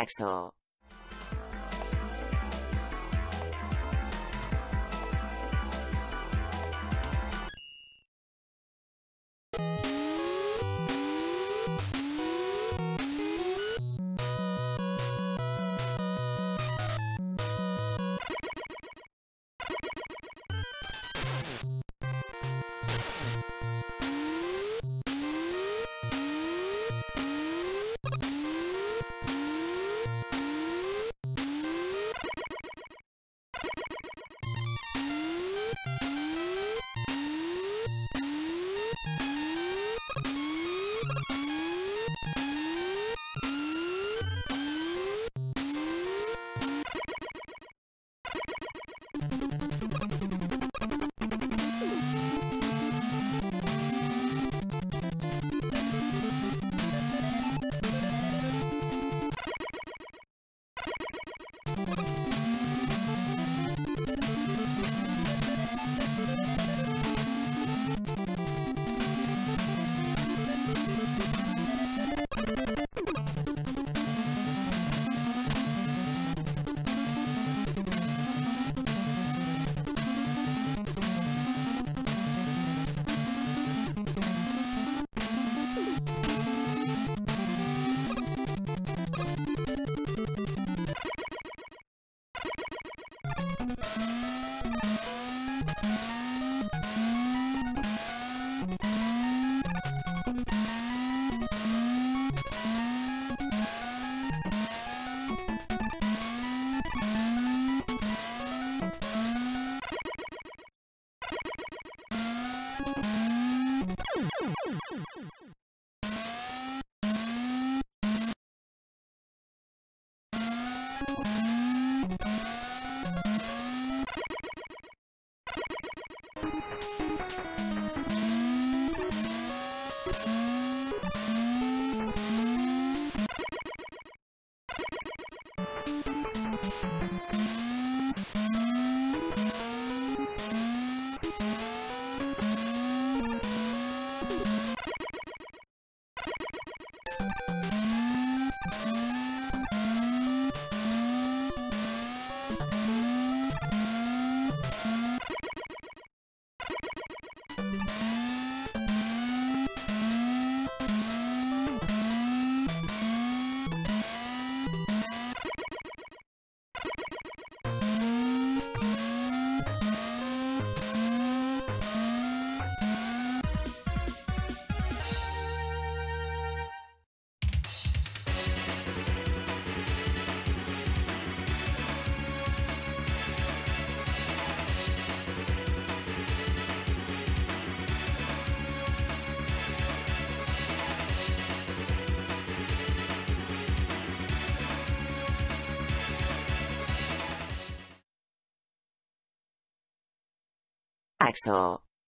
عکس Ooh. عکس